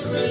Christmas.